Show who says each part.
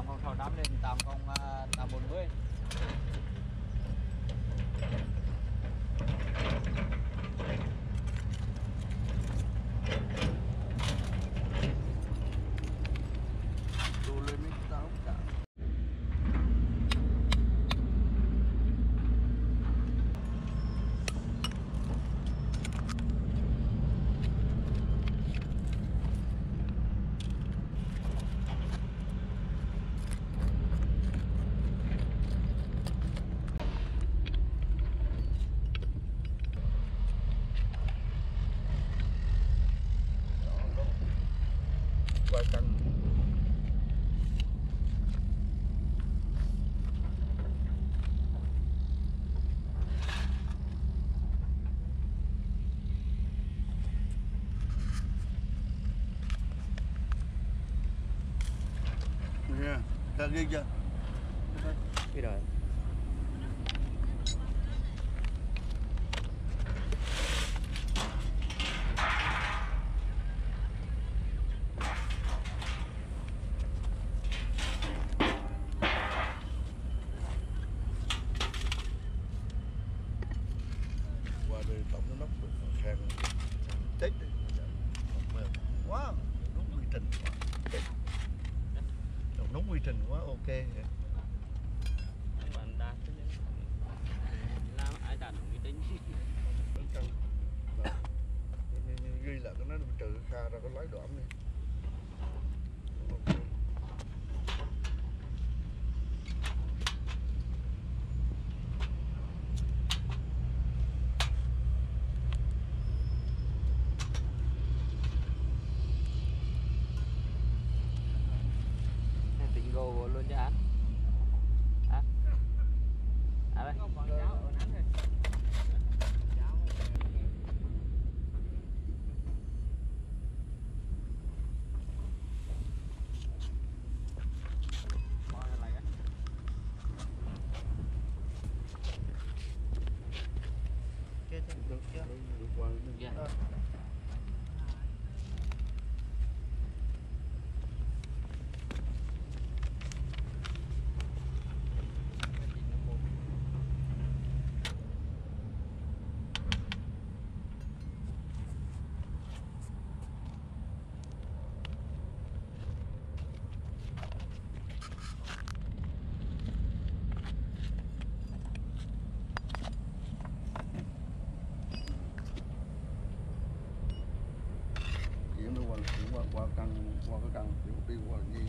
Speaker 1: 8 con 600 lên tám
Speaker 2: con 840 qua căng Yeah, ta ghi chưa?
Speaker 1: cái rồi
Speaker 2: đây tổng giám đốc khen chết đi. Quá, đúng quy trình quá. Đúng, đúng quy trình quá ok vậy.
Speaker 1: bạn đạt làm ai đạt uy tín
Speaker 2: Vẫn căng. Đó. Như- như- như Ghi là cái nó trừ kha ra cái lái đoạn đi. Well. 我刚，我
Speaker 1: cái
Speaker 2: căn.